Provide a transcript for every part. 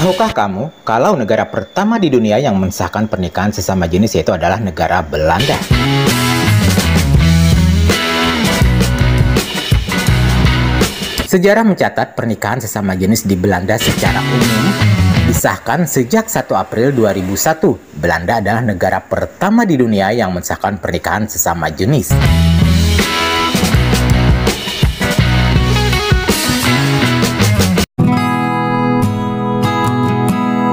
Tahukah kamu kalau negara pertama di dunia yang mensahkan pernikahan sesama jenis yaitu adalah negara Belanda? Sejarah mencatat pernikahan sesama jenis di Belanda secara umum disahkan sejak 1 April 2001. Belanda adalah negara pertama di dunia yang mensahkan pernikahan sesama jenis.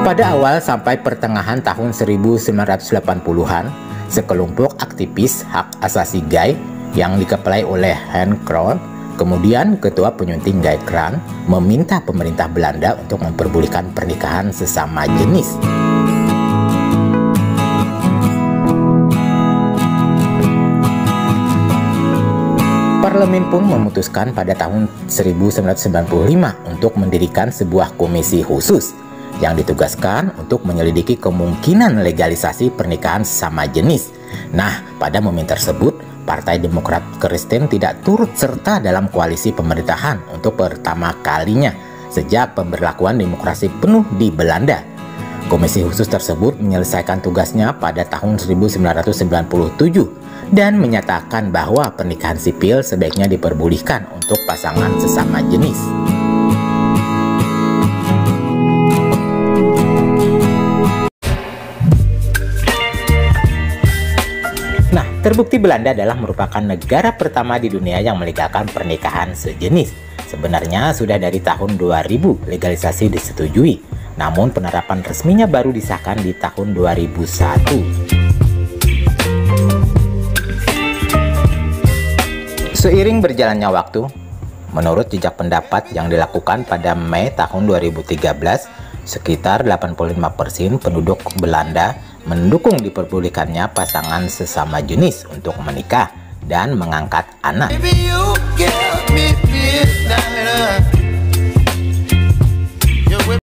Pada awal sampai pertengahan tahun 1980-an, sekelompok aktivis hak asasi gay yang dikepalai oleh Hans Kroll, kemudian ketua penyunting Guy Kran, meminta pemerintah Belanda untuk memperbolehkan pernikahan sesama jenis. Parlemen pun memutuskan pada tahun 1995 untuk mendirikan sebuah komisi khusus yang ditugaskan untuk menyelidiki kemungkinan legalisasi pernikahan sesama jenis. Nah, pada momen tersebut, Partai Demokrat Kristen tidak turut serta dalam koalisi pemerintahan untuk pertama kalinya sejak pemberlakuan demokrasi penuh di Belanda. Komisi khusus tersebut menyelesaikan tugasnya pada tahun 1997 dan menyatakan bahwa pernikahan sipil sebaiknya diperbolehkan untuk pasangan sesama jenis. Terbukti Belanda adalah merupakan negara pertama di dunia yang melegalkan pernikahan sejenis. Sebenarnya sudah dari tahun 2000 legalisasi disetujui, namun penerapan resminya baru disahkan di tahun 2001. Seiring berjalannya waktu, menurut jejak pendapat yang dilakukan pada Mei tahun 2013, sekitar 85% penduduk Belanda mendukung diperbolehkannya pasangan sesama jenis untuk menikah dan mengangkat anak. Baby,